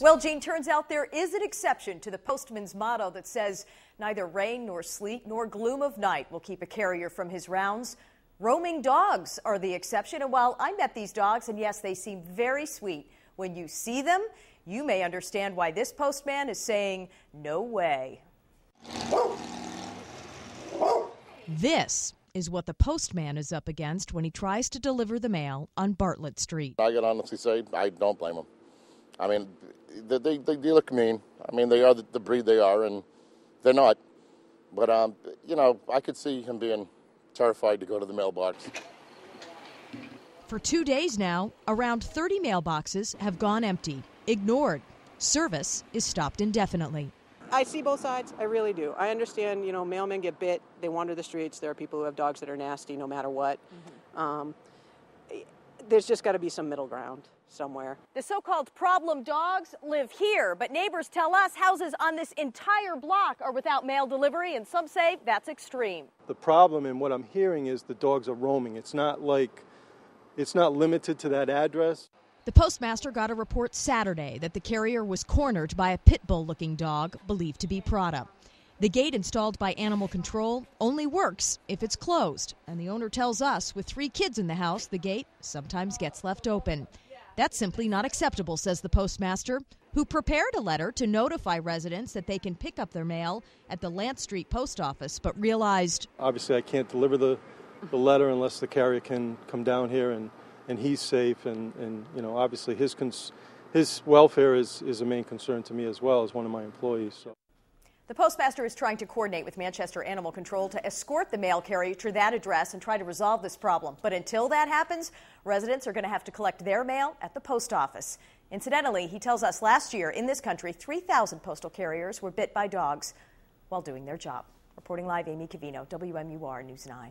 Well, Gene, turns out there is an exception to the postman's motto that says neither rain nor sleet nor gloom of night will keep a carrier from his rounds. Roaming dogs are the exception. And while I met these dogs, and yes, they seem very sweet, when you see them, you may understand why this postman is saying, no way. This is what the postman is up against when he tries to deliver the mail on Bartlett Street. I can honestly say I don't blame them. I mean, they, they, they look mean. I mean, they are the, the breed they are, and they're not. But, um, you know, I could see him being terrified to go to the mailbox. For two days now, around 30 mailboxes have gone empty, ignored. Service is stopped indefinitely. I see both sides. I really do. I understand, you know, mailmen get bit. They wander the streets. There are people who have dogs that are nasty no matter what. Mm-hmm. Um, there's just got to be some middle ground somewhere. The so called problem dogs live here, but neighbors tell us houses on this entire block are without mail delivery, and some say that's extreme. The problem, and what I'm hearing, is the dogs are roaming. It's not like it's not limited to that address. The postmaster got a report Saturday that the carrier was cornered by a pit bull looking dog believed to be Prada. The gate installed by Animal Control only works if it's closed, and the owner tells us with three kids in the house, the gate sometimes gets left open. That's simply not acceptable, says the postmaster, who prepared a letter to notify residents that they can pick up their mail at the Lant Street post office, but realized obviously I can't deliver the, the letter unless the carrier can come down here and and he's safe, and, and you know, obviously his cons- his welfare is, is a main concern to me as well as one of my employees. So. The postmaster is trying to coordinate with Manchester Animal Control to escort the mail carrier to that address and try to resolve this problem. But until that happens, residents are going to have to collect their mail at the post office. Incidentally, he tells us last year in this country, 3,000 postal carriers were bit by dogs while doing their job. Reporting live, Amy Coveno, WMUR News 9.